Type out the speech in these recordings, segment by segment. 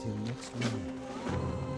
Till next minute.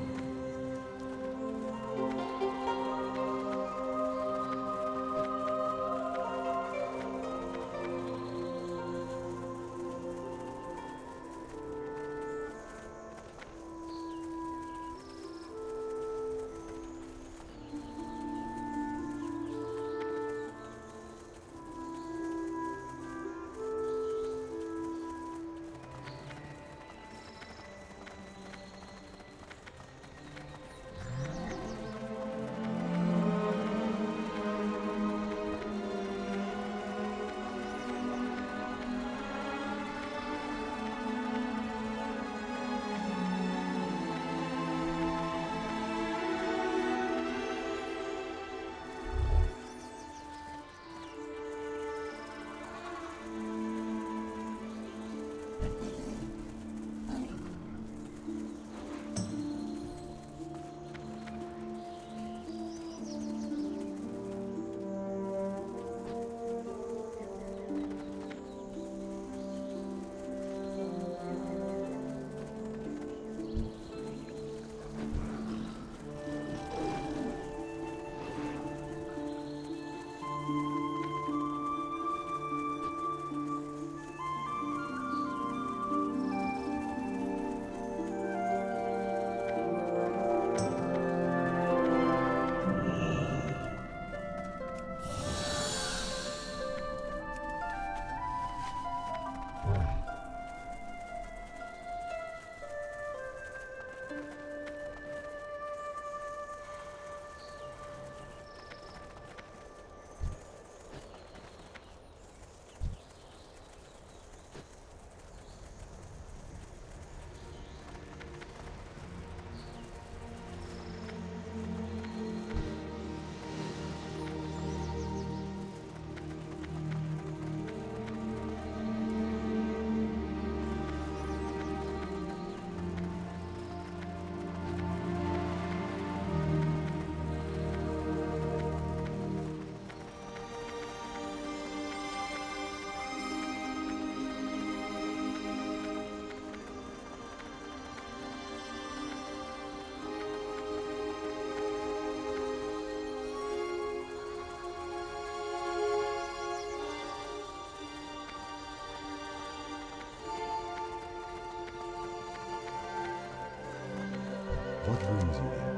What ruins me?